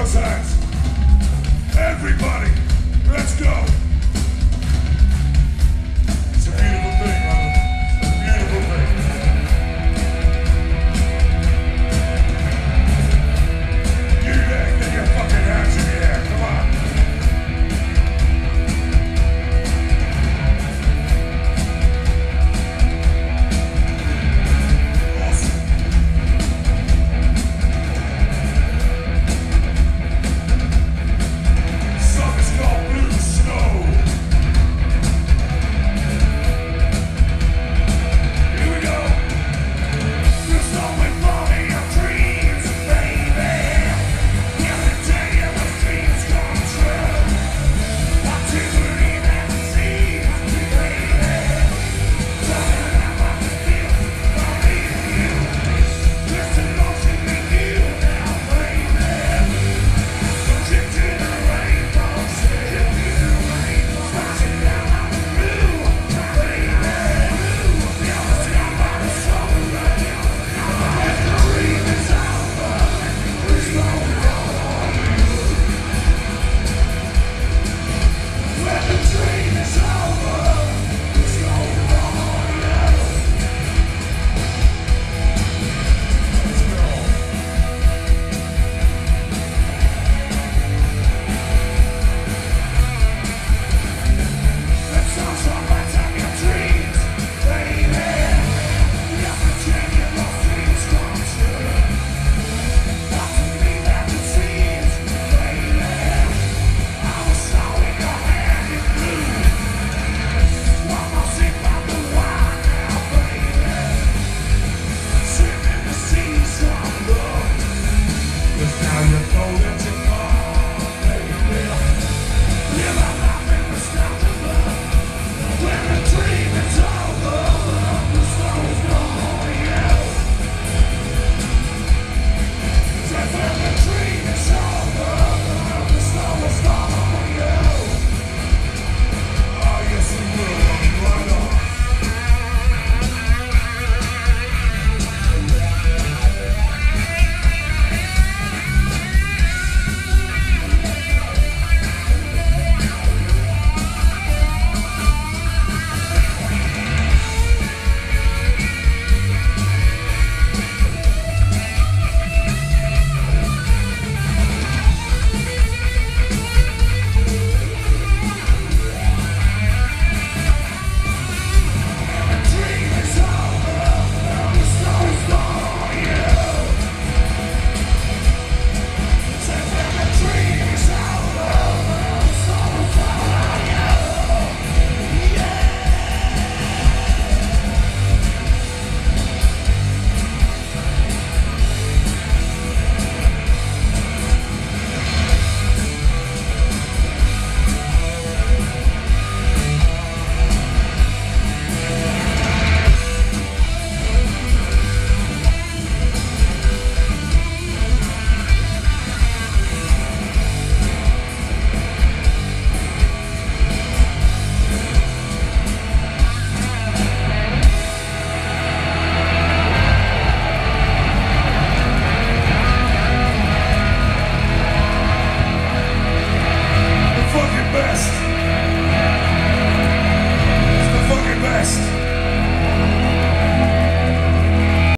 your hands.